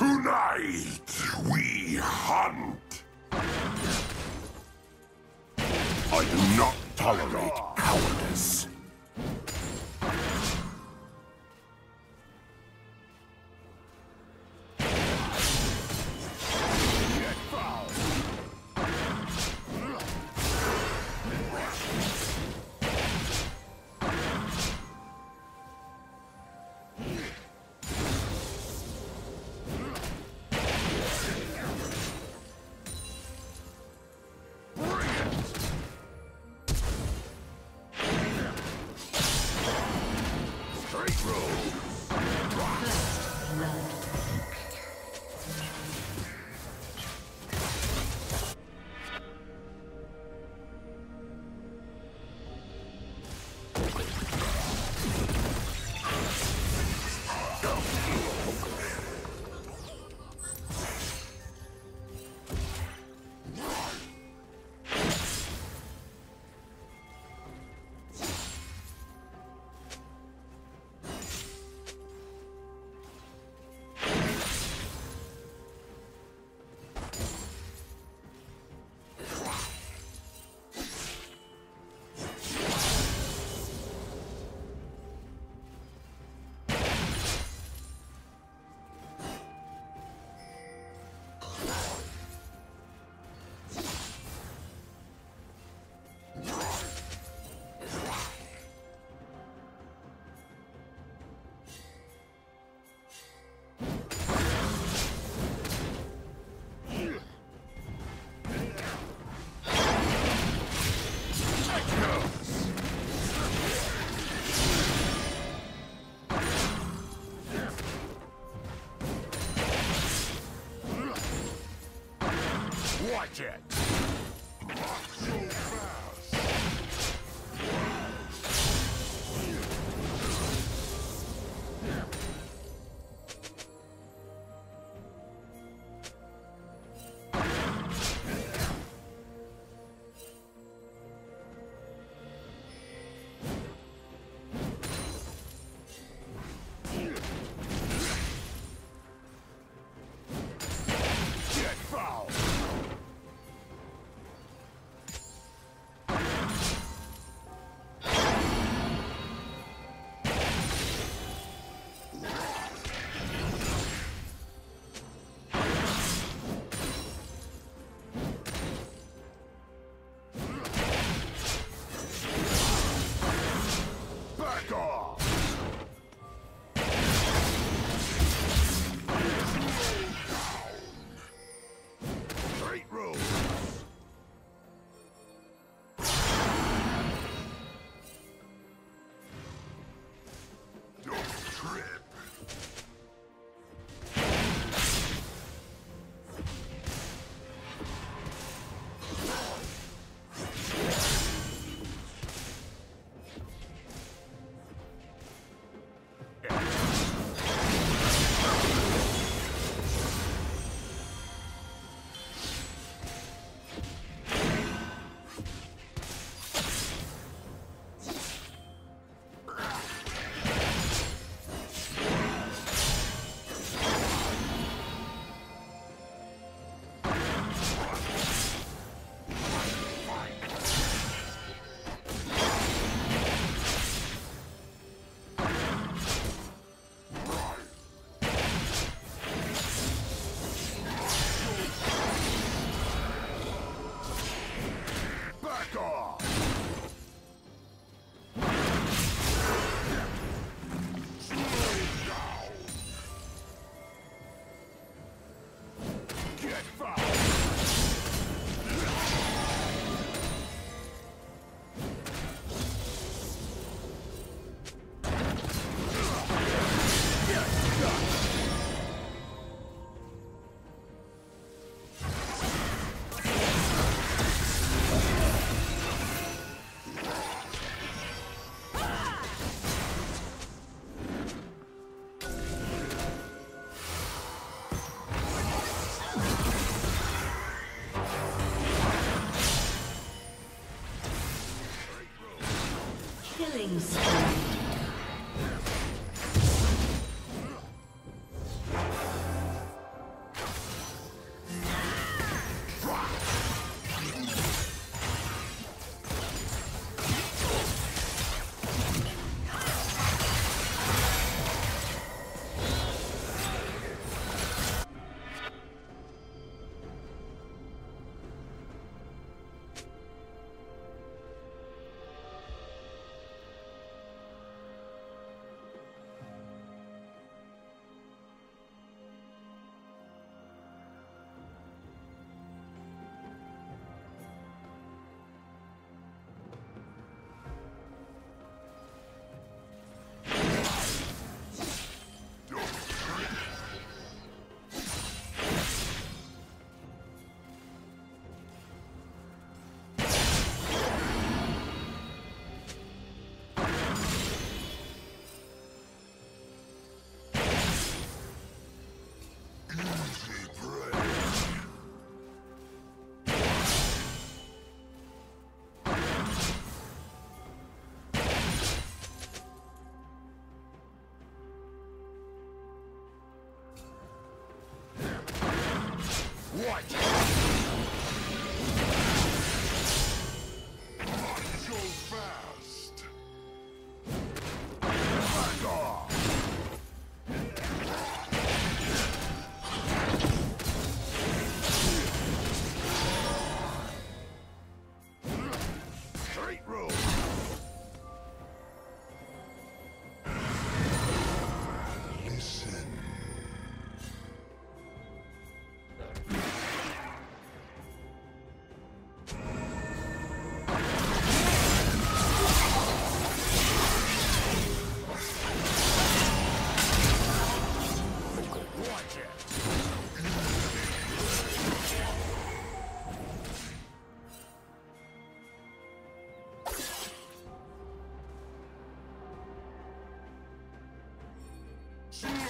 Tonight we hunt. I do not tolerate cowardice. Straight road. Watch Straight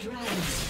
Dragon.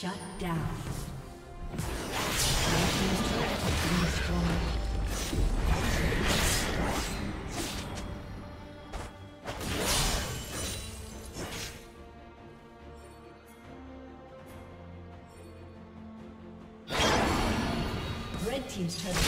Shut down. Red team's turret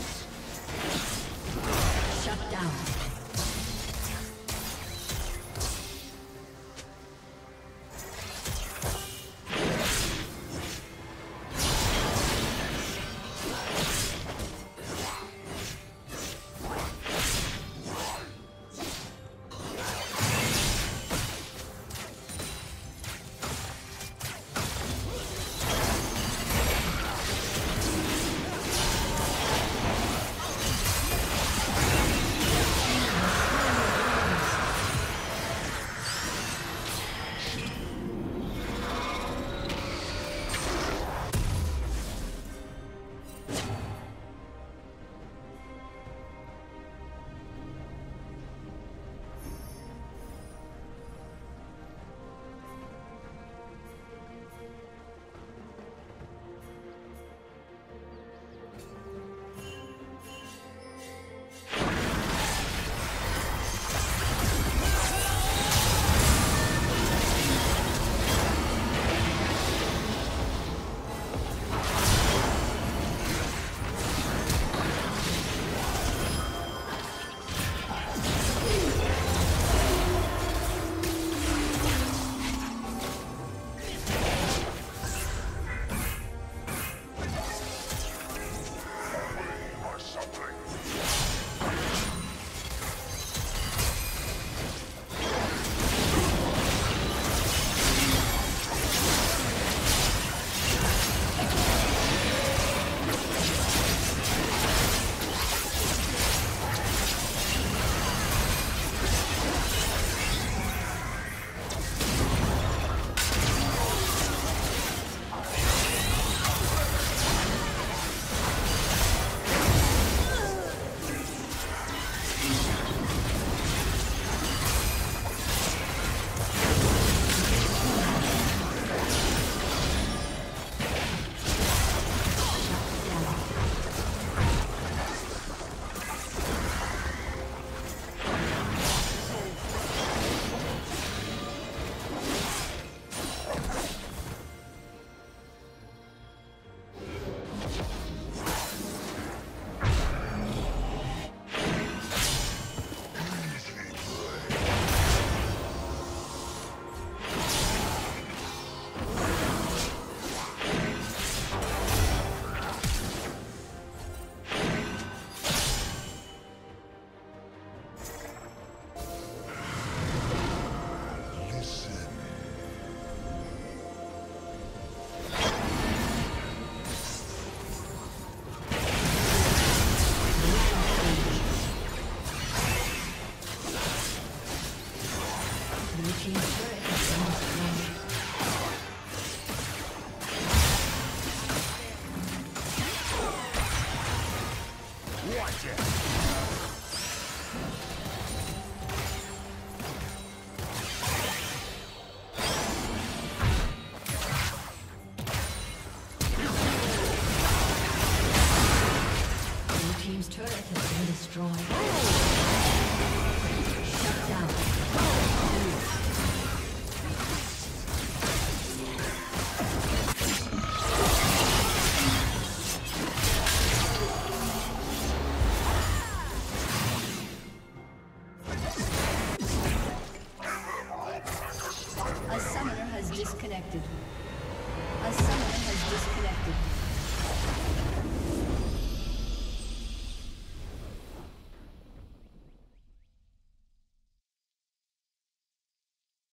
destroyed.